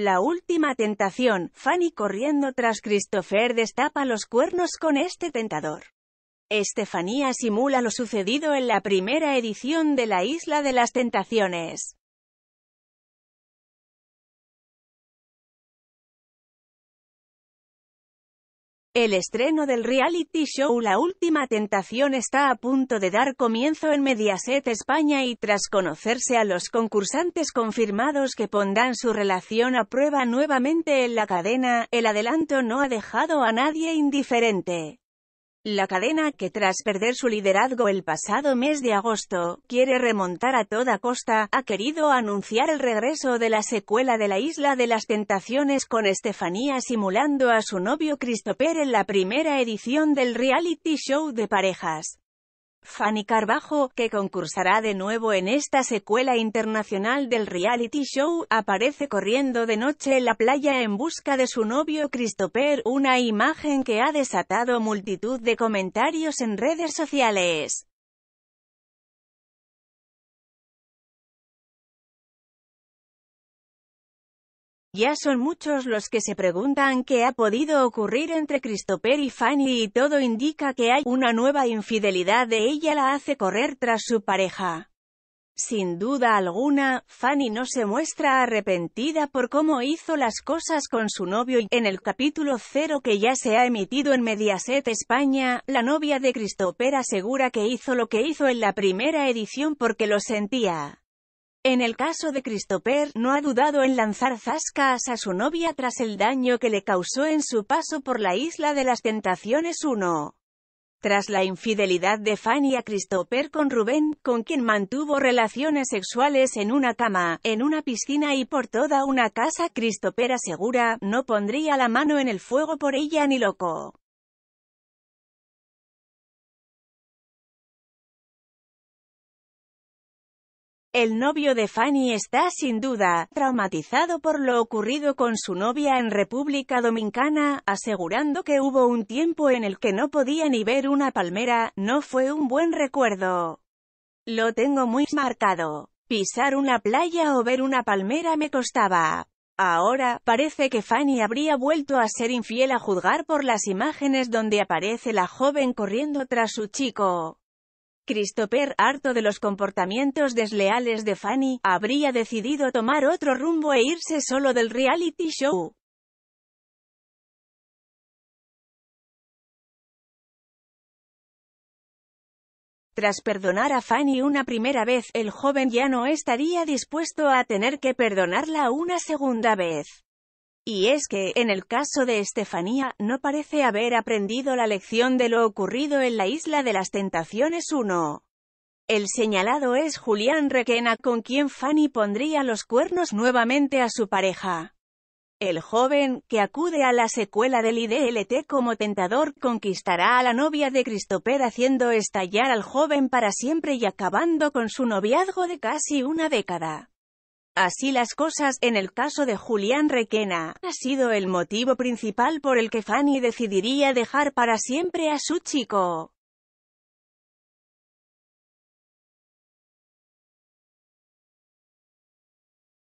La última tentación, Fanny corriendo tras Christopher destapa los cuernos con este tentador. Estefanía simula lo sucedido en la primera edición de la Isla de las Tentaciones. El estreno del reality show La Última Tentación está a punto de dar comienzo en Mediaset España y tras conocerse a los concursantes confirmados que pondrán su relación a prueba nuevamente en la cadena, el adelanto no ha dejado a nadie indiferente. La cadena, que tras perder su liderazgo el pasado mes de agosto, quiere remontar a toda costa, ha querido anunciar el regreso de la secuela de la Isla de las Tentaciones con Estefanía simulando a su novio Christopher en la primera edición del reality show de parejas. Fanny Carbajo, que concursará de nuevo en esta secuela internacional del reality show, aparece corriendo de noche en la playa en busca de su novio Christopher, una imagen que ha desatado multitud de comentarios en redes sociales. Ya son muchos los que se preguntan qué ha podido ocurrir entre Christopher y Fanny y todo indica que hay una nueva infidelidad de ella la hace correr tras su pareja. Sin duda alguna, Fanny no se muestra arrepentida por cómo hizo las cosas con su novio y, en el capítulo cero que ya se ha emitido en Mediaset España, la novia de Christopher asegura que hizo lo que hizo en la primera edición porque lo sentía. En el caso de Christopher, no ha dudado en lanzar zascas a su novia tras el daño que le causó en su paso por la Isla de las Tentaciones 1. Tras la infidelidad de Fanny a Christopher con Rubén, con quien mantuvo relaciones sexuales en una cama, en una piscina y por toda una casa, Christopher asegura, no pondría la mano en el fuego por ella ni loco. El novio de Fanny está sin duda traumatizado por lo ocurrido con su novia en República Dominicana, asegurando que hubo un tiempo en el que no podía ni ver una palmera, no fue un buen recuerdo. Lo tengo muy marcado. Pisar una playa o ver una palmera me costaba. Ahora, parece que Fanny habría vuelto a ser infiel a juzgar por las imágenes donde aparece la joven corriendo tras su chico. Christopher, harto de los comportamientos desleales de Fanny, habría decidido tomar otro rumbo e irse solo del reality show. Tras perdonar a Fanny una primera vez, el joven ya no estaría dispuesto a tener que perdonarla una segunda vez. Y es que, en el caso de Estefanía, no parece haber aprendido la lección de lo ocurrido en la Isla de las Tentaciones 1. El señalado es Julián Requena con quien Fanny pondría los cuernos nuevamente a su pareja. El joven, que acude a la secuela del IDLT como tentador, conquistará a la novia de Christopher haciendo estallar al joven para siempre y acabando con su noviazgo de casi una década. Así las cosas, en el caso de Julián Requena, ha sido el motivo principal por el que Fanny decidiría dejar para siempre a su chico.